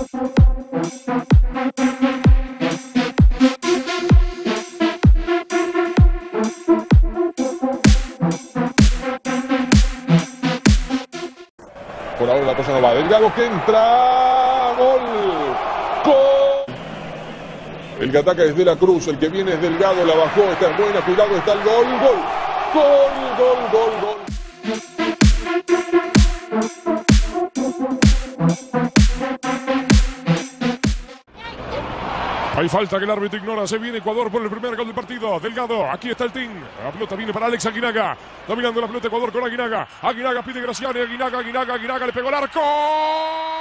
Por ahora la cosa no va. Delgado que entra. Gol. El que ataca es De la Cruz. El que viene es Delgado. La bajó. Está en buena. Cuidado. Está el gol. Gol. Gol. Gol. Gol. Gol. Falta que el árbitro ignora. Se viene Ecuador por el primer gol del partido. Delgado. Aquí está el team. La pelota viene para Alex Aguinaga. Dominando la pelota Ecuador con Aguinaga. Aguinaga pide Graciani. Aguinaga, Aguinaga, Aguinaga. Le pegó el arco.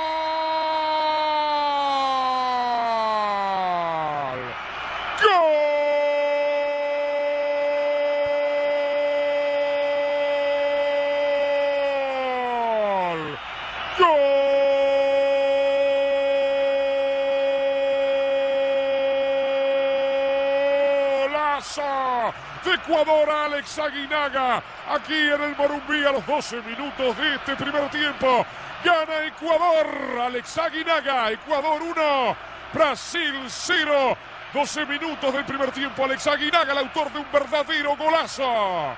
Alex Aguinaga. Aquí en el Morumbí a los 12 minutos de este primer tiempo. Gana Ecuador. Alex Aguinaga. Ecuador 1. Brasil 0. 12 minutos del primer tiempo. Alex Aguinaga, el autor de un verdadero golazo.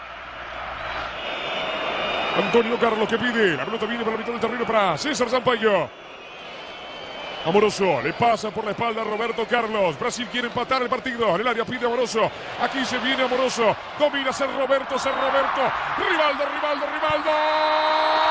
Antonio Carlos que pide. La pelota viene para la mitad del terreno para César Zampayo. Amoroso, le pasa por la espalda a Roberto Carlos. Brasil quiere empatar el partido. En el área pide Amoroso. Aquí se viene Amoroso. Domina Ser Roberto, Ser Roberto. Rivaldo, Rivaldo, Rivaldo.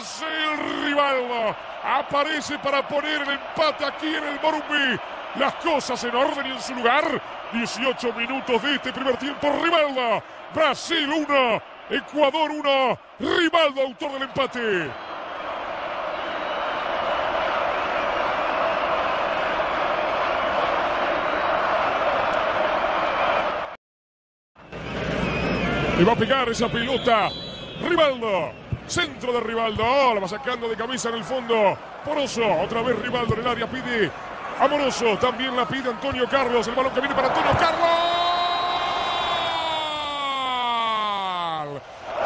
De Brasil, Rivaldo. Aparece para poner el empate aquí en el Morumbí. Las cosas en orden y en su lugar. 18 minutos de este primer tiempo. Rivaldo. Brasil 1. Ecuador 1. Rivaldo, autor del empate. Y va a pegar esa pelota. Rivaldo. Centro de Rivaldo. Oh, la va sacando de cabeza en el fondo. Poroso. Otra vez Rivaldo en el área. Pide Amoroso. También la pide Antonio Carlos. El balón que viene para Antonio Carlos.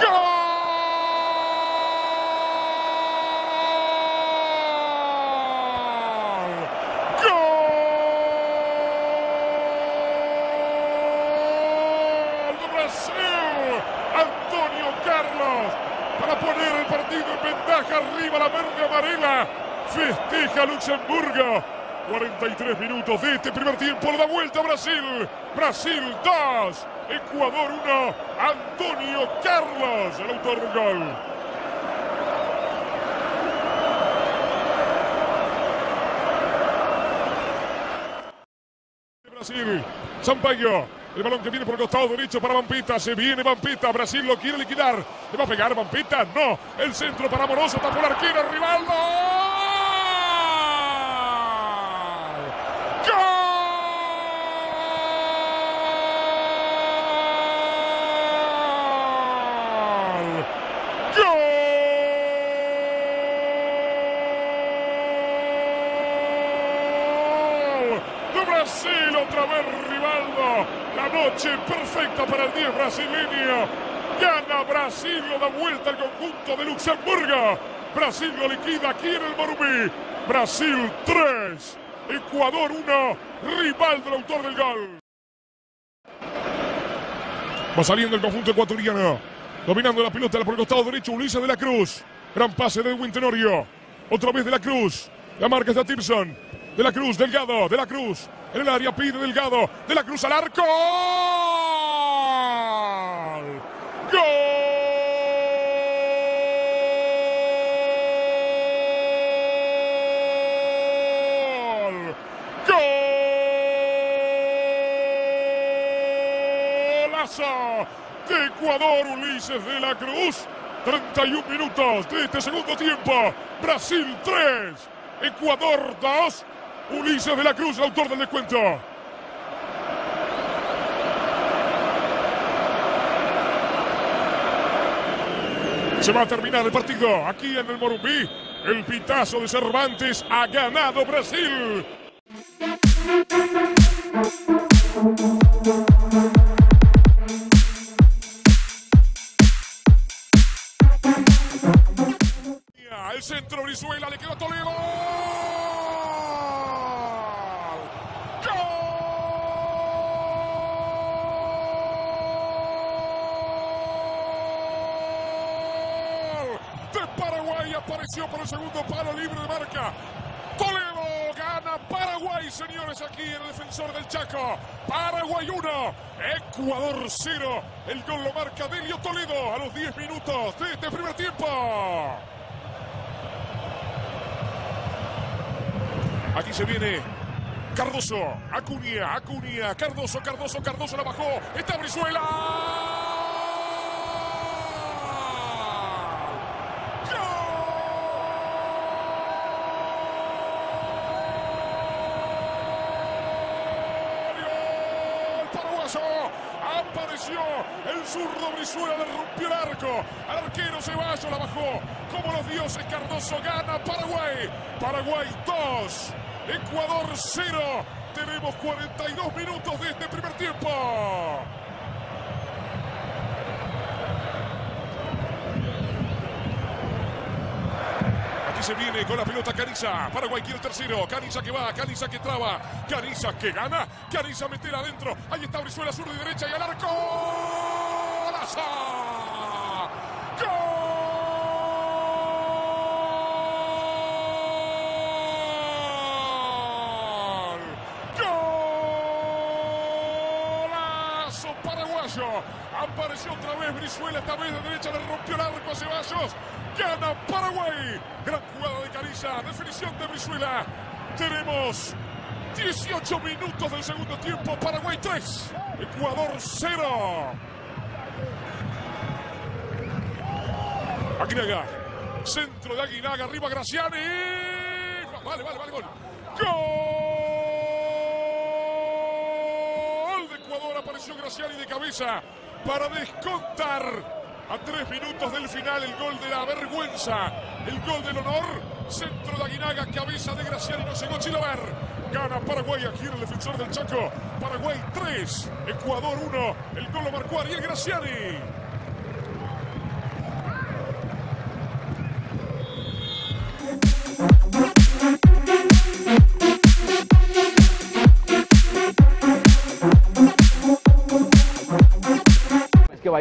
¡Gol! ¡Gol de Brasil! Antonio Carlos para poner el partido en ventaja arriba la verde amarela. Festeja Luxemburgo. 43 minutos de este primer tiempo. Le da vuelta a Brasil. Brasil 2. Ecuador 1. Antonio Carlos, el autor del gol. Brasil. Sampaio. El balón que viene por el costado derecho para Vampita. Se viene Vampita. Brasil lo quiere liquidar. ¿Le va a pegar Vampita? No. El centro para Amoroso. Tapó la arquero. Rivaldo. ¡Gol! ¡Gol! De Brasil otra vez Rivaldo. La noche perfecta para el 10 brasileño. Gana Brasil, lo da vuelta al conjunto de Luxemburgo. Brasil lo liquida aquí en el Morumbí. Brasil 3, Ecuador 1. Rivaldo, el autor del gol. Va saliendo el conjunto ecuatoriano. Dominando la pelota por el costado derecho, Ulises de la Cruz. Gran pase de Edwin Tenorio. Otra vez de la Cruz. La marca está Tipson. De la Cruz, Delgado, de la Cruz. En el área pide Delgado. De la Cruz al arco. ¡Gol! ¡Gol! ¡Golazo! De Ecuador, Ulises de la Cruz. 31 minutos de este segundo tiempo. Brasil 3, Ecuador 2. Ulises de la Cruz, autor del descuento. Se va a terminar el partido aquí en el Morumbí. El pitazo de Cervantes ha ganado Brasil. El centro Brizuela le quedó Toledo. Por el segundo palo libre de marca. Toledo gana Paraguay, señores, aquí el defensor del Chaco. Paraguay 1, Ecuador 0. El gol lo marca Delio Toledo a los 10 minutos de este primer tiempo. Aquí se viene Cardoso, Acuña, Acuña, Cardoso, Cardoso, Cardoso la bajó. Está Brizuela. ¡Gol! Paraguayo. El zurdo Brizuela, le rompió el arco. Arquero Ceballos la bajó. Como los dioses, Cardoso gana Paraguay. Paraguay 2. Ecuador 0. Tenemos 42 minutos de este primer tiempo. Se viene con la pelota Caniza. Paraguay quiere el tercero. Caniza que va, Caniza que traba. Caniza que gana. Caniza meter adentro. Ahí está Brizuela, sur y derecha y al arco. ¡Golazo! ¡Gol! ¡Golazo paraguayo! Apareció otra vez Brizuela, esta vez de derecha le rompió el arco a Ceballos. Gana Paraguay. Gran jugada de Cariza. Definición de Brizuela. Tenemos 18 minutos del segundo tiempo. Paraguay 3. Ecuador 0. Aguinaga. Centro de Aguinaga. Arriba Graciani. Vale, vale, vale. Gol. Gol de Ecuador. Apareció Graciani de cabeza para descontar. A tres minutos del final, el gol de la vergüenza, el gol del honor. Centro de Aguinaga, cabeza de Graciani, no llegó Chilaver. Gana Paraguay, aquí el defensor del Chaco. Paraguay 3, Ecuador 1. El gol lo marcó Ariel Graciani.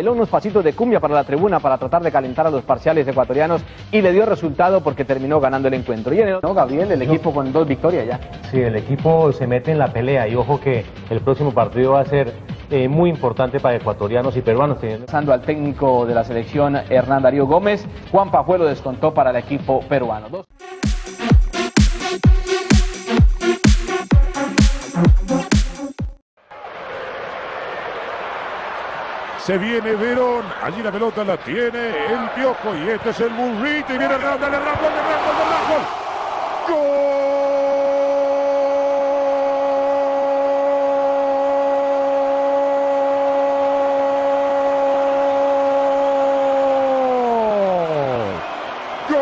Bailó unos pasitos de cumbia para la tribuna para tratar de calentar a los parciales ecuatorianos y le dio resultado porque terminó ganando el encuentro. Y en el, ¿no, Gabriel, el equipo con dos victorias ya. Sí, el equipo se mete en la pelea y ojo que el próximo partido va a ser eh, muy importante para ecuatorianos y peruanos. Pasando al técnico de la selección Hernán Darío Gómez, Juan Pajuelo descontó para el equipo peruano. Dos- Se viene Verón. Allí la pelota la tiene el Piojo. Y este es el burrito. Y viene Hernán. Dale Hernán. Gol de Hernán. Gol de Hernán. Gol. ¡Gol! ¡Gol!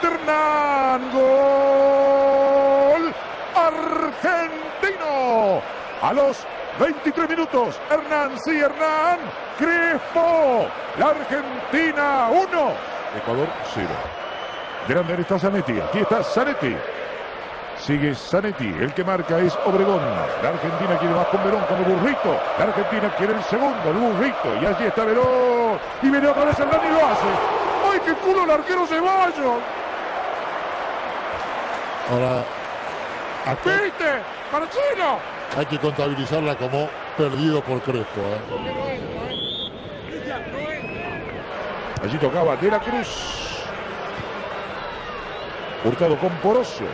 de Hernán. ¡Gol! Argentino. A los 23 minutos. Hernán, sí, Hernán. Crespo. La Argentina 1. Ecuador 0. Grande está Zanetti. Aquí está Zanetti. Sigue Zanetti. El que marca es Obregón. La Argentina quiere más con Verón, con el burrito. La Argentina quiere el segundo, el burrito. Y allí está Verón. Y viene otra vez Hernán y lo hace. ¡Ay, qué culo el arquero Ceballos! Ahora acá ¿Viste? ¡Para Chino! hay que contabilizarla como perdido por Crespo. ¿eh? Allí tocaba De la Cruz. Hurtado con Poroso.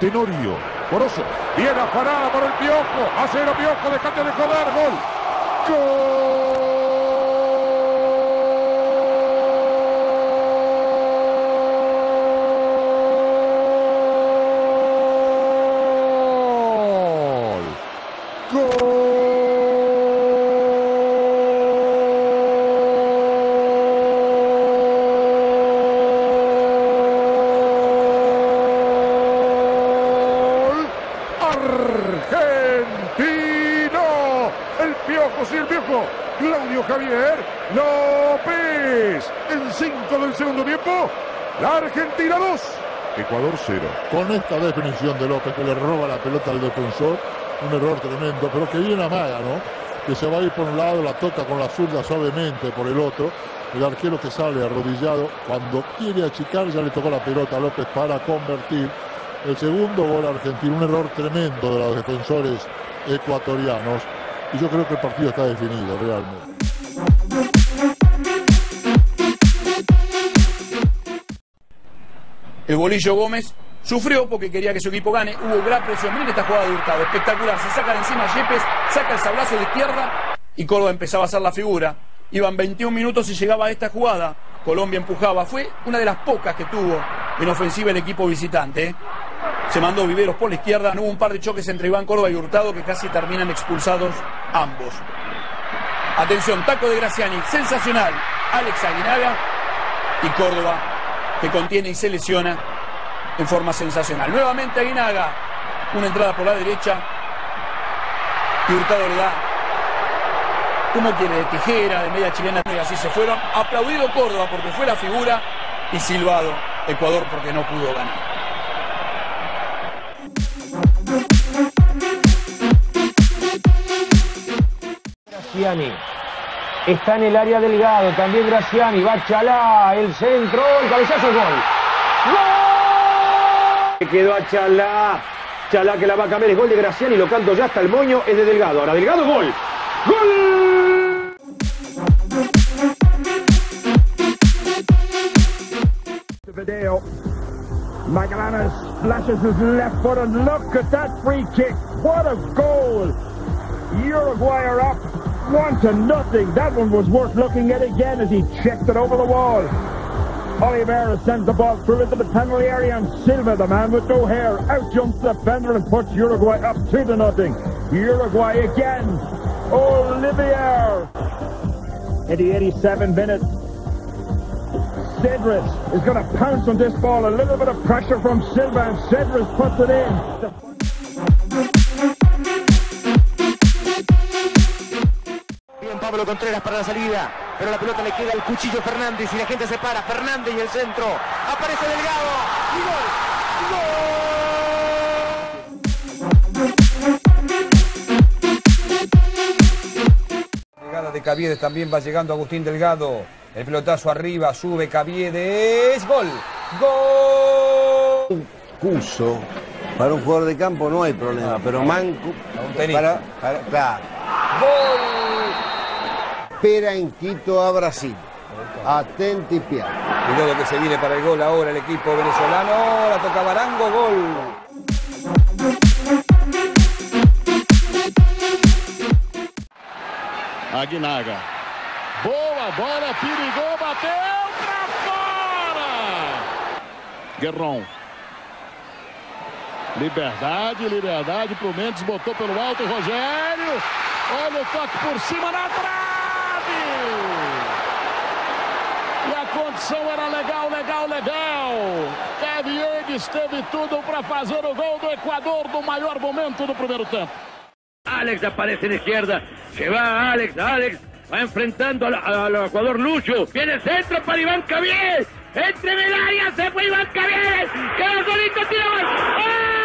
Tenorio. Poroso. Bien afanada por el Piojo. El Piojo. Dejate de joder. Gol. lejos y el viejo Claudio Javier López. 5 del segundo tiempo, la Argentina 2, Ecuador 0. Con esta definición de López que le roba la pelota al defensor, un error tremendo, pero que viene Maga, ¿no? Que se va a ir por un lado, la toca con la zurda suavemente por el otro. El arquero que sale arrodillado, cuando quiere achicar, ya le tocó la pelota a López para convertir el segundo gol argentino. Un error tremendo de los defensores ecuatorianos. Y yo creo que el partido está definido realmente. El bolillo Gómez sufrió porque quería que su equipo gane. Hubo gran presión. Miren esta jugada de Hurtado. Espectacular. Se saca de encima Yepes, saca el sablazo de izquierda y Córdoba empezaba a hacer la figura. Iban 21 minutos y llegaba a esta jugada. Colombia empujaba. Fue una de las pocas que tuvo en ofensiva el equipo visitante. ¿eh? Se mandó Viveros por la izquierda. No hubo un par de choques entre Iván Córdoba y Hurtado que casi terminan expulsados ambos. Atención, taco de Graciani, sensacional. Alex Aguinaga y Córdoba que contiene y se lesiona en forma sensacional. Nuevamente Aguinaga, una entrada por la derecha y Hurtado le da como quiere, de tijera, de media chilena, así se fueron. Aplaudido Córdoba porque fue la figura y silbado Ecuador porque no pudo ganar. Graciani. Está en el área delgado, también Graciani, va Chalá, el centro, el cabezazo, gol. ¡Gol! Quedó a Chalá. Chalá que la va a cambiar, es gol de Graciani, lo canto ya hasta el moño, es de Delgado. Ahora Delgado, gol. ¡Gol! Video. Magallanes splashes his left foot and look at that free kick. What a goal! Uruguay are up one to nothing. That one was worth looking at again as he checked it over the wall. Oliveira sends the ball through into the penalty area and Silva, the man with no hair, out jumps the defender and puts Uruguay up two to nothing. Uruguay again. Olivier. In the 87 minutes, Cedrus is going to pounce on this ball. A little bit of pressure from Silva and Cedrus puts it in. Pablo Contreras para la salida, pero la pelota le queda al cuchillo Fernández y la gente se para. Fernández y el centro. Aparece Delgado. Y gol. Llegada de Caviedes también va llegando Agustín Delgado. El pelotazo arriba, sube Caviedes. Gol. Gol. Cuso. Para un jugador de campo no hay problema, pero Manco. Para, para, claro. Gol. Espera en Quito a Brasil. Atenti y pia. Miró lo que se viene para el gol ahora el equipo venezolano. La toca Barango, gol. Aguinaga. Boa bola, perigou, bateu pra fora! Guerron. Liberdade, liberdade pro Mendes, botou pelo alto o Rogério. Olha o toque por cima na trave! Condição era legal, legal, legal. Caviedes teve tudo para fazer o gol do Equador no maior momento do primeiro tempo. Alex aparece en izquierda. Se va Alex, Alex. Va enfrentando al, Ecuador Lucho. Viene centro para Iván Cavier. Entre en el se fue Iván Cavier. Quedó solito, tira gol.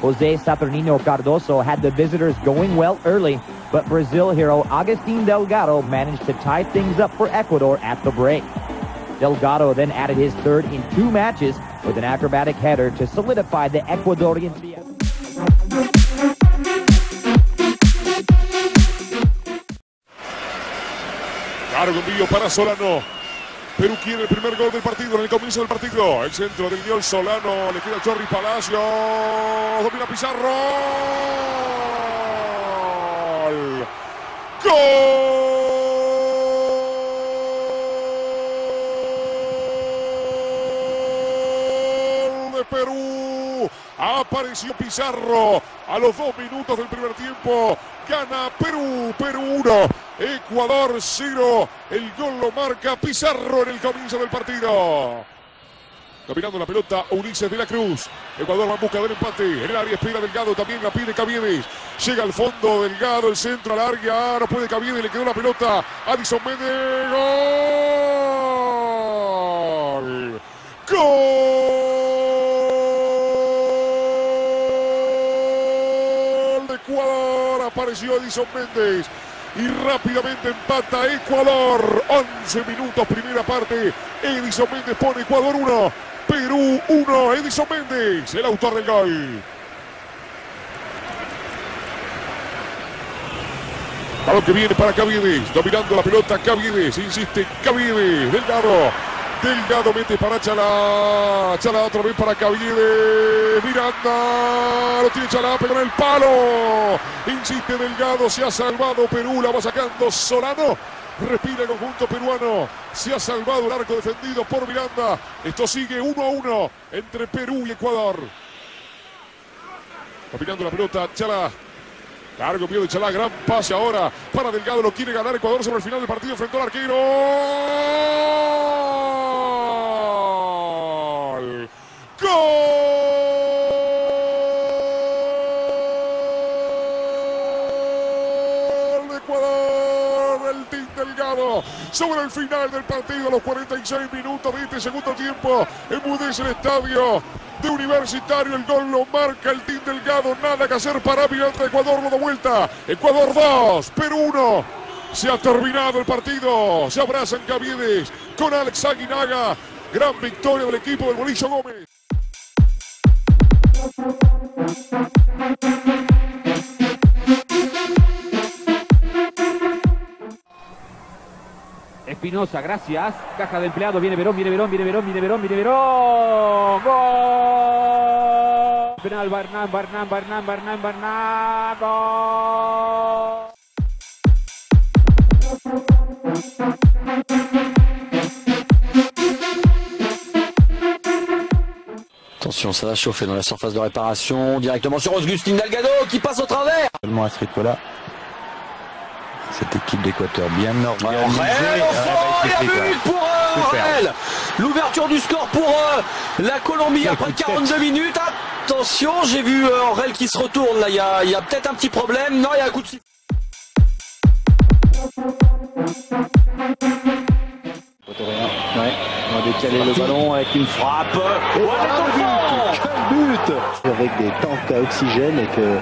Jose Saturnino Cardoso had the visitors going well early, but Brazil hero Agustin Delgado managed to tie things up for Ecuador at the break. Delgado then added his third in two matches with an acrobatic header to solidify the Ecuadorian. Largo envío para Solano. Perú quiere el primer gol del partido en el comienzo del partido. El centro de Guiol Solano. Le queda Chorri Palacio. Domina Pizarro. Gol de Perú. Apareció Pizarro a los dos minutos del primer tiempo. Gana Perú, Perú 1, Ecuador 0. El gol lo marca Pizarro en el comienzo del partido. Dominando la pelota Ulises de la Cruz. Ecuador va en busca del empate. En el área espera Delgado. También la pide Caviedes. Llega al fondo Delgado. El centro al área. No puede Caviedes. Le quedó la pelota. Addison Méndez. Gol. Gol de Ecuador. Apareció Edison Méndez. Y rápidamente empata Ecuador. 11 minutos, primera parte. Edison Méndez pone Ecuador 1. Perú 1. Edison Méndez, el autor del gol. Balón que viene para Caviedes. Dominando la pelota Caviedes. Insiste Caviedes. Delgado. Delgado mete para Chalá. Chalá otra vez para Caviedes. Miranda. Lo tiene Chalá, pero en el palo. Insiste Delgado. Se ha salvado Perú. La va sacando Solano. Respira el conjunto peruano. Se ha salvado el arco defendido por Miranda. Esto sigue 1 a 1 entre Perú y Ecuador. Dominando la pelota, Chalá. Largo pie de Chalá, gran pase ahora para Delgado, lo quiere ganar Ecuador sobre el final del partido frente al arquero. ¡Gol! ¡Gol! de Ecuador, el Team Delgado sobre el final del partido, a los 46 minutos de este segundo tiempo. Enmudece el estadio de Universitario. El gol lo marca el Team Delgado. Nada que hacer para Miranda. Ecuador lo da vuelta. Ecuador 2, Perú 1. Se ha terminado el partido. Se abrazan Caviedes con Alex Aguinaga. Gran victoria del equipo del Bolillo Gómez. Espinosa, gracias. Caja de empleado, viene Verón, viene Verón, viene Verón, viene Verón, viene Verón. ¡Gol! Penal, Barnán, Barnán, Barnán, Barnán, Barnán. ¡Gol! Attention, ça va chauffer dans la surface de réparation. Directement sur Augustin Delgado qui passe au travers. Seulement à ce rythme-là. Cette équipe d'Équateur bien organisée. Ah, enfin, il but pour euh. L'ouverture du score pour euh, la Colombie après coup de tête. 42 minutes. Attention, j'ai vu euh, Aurel qui se retourne là. Il y a, il y a peut-être un petit problème. Non, il y a un coup de. Ouais, on va décaler le ballon avec une frappe. Quel but Avec des tanks à oxygène et que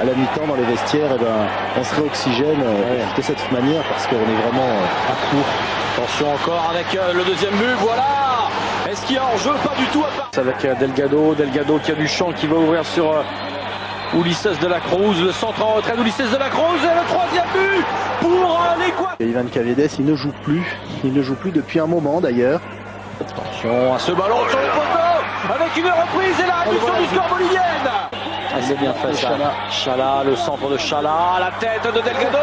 à la mi-temps dans les vestiaires, eh ben, on se réoxygène euh, de cette manière parce qu'on est vraiment euh, à court. Attention encore avec euh, le deuxième but. Voilà. Est-ce qu'il y a en jeu Pas du tout. à part- Avec Delgado, Delgado qui a du champ qui va ouvrir sur Ulisses de la Cruz, le centre en retrait d'Ulisses de la Cruz et le troisième but pour l'Équateur. Et Ivan Caviedes, il ne joue plus. Il ne joue plus depuis un moment d'ailleurs. Attention à ce ballon sur le poteau avec une reprise et la réduction du score bolivienne. Ah, c'est bien fait ça. Chala, le centre de Chala, la tête de Delgado.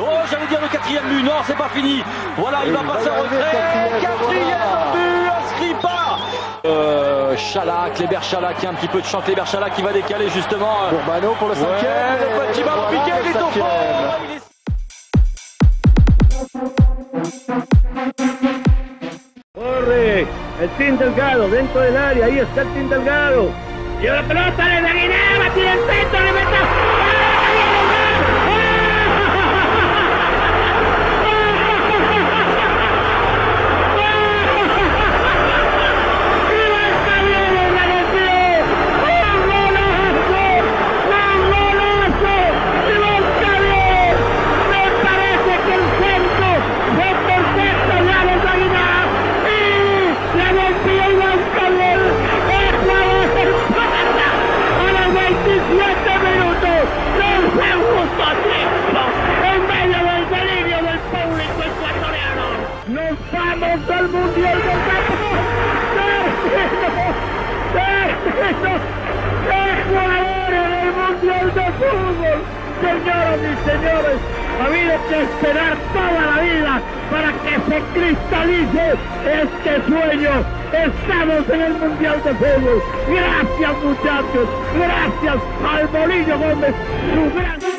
Oh, j'allais dire le quatrième but. Non, c'est pas fini. Voilà, il va passer arriver, retrait. quatrième, but, inscrit pas. Euh, Chala, Kléber Chala qui a un petit peu de champ. Kléber Chala qui va décaler justement. euh, Urbano pour le Ouais, cinquième. le petit et ballon piqué, il est au fond. El Team Delgado dentro del área. Ahí está el Team Delgado. Lleva la pelota desde Guinea. Señoras y señores, ha habido que esperar toda la vida para que se cristalice este sueño. Estamos en el Mundial de Fútbol. Gracias muchachos, gracias al Bolillo Gómez, su gran...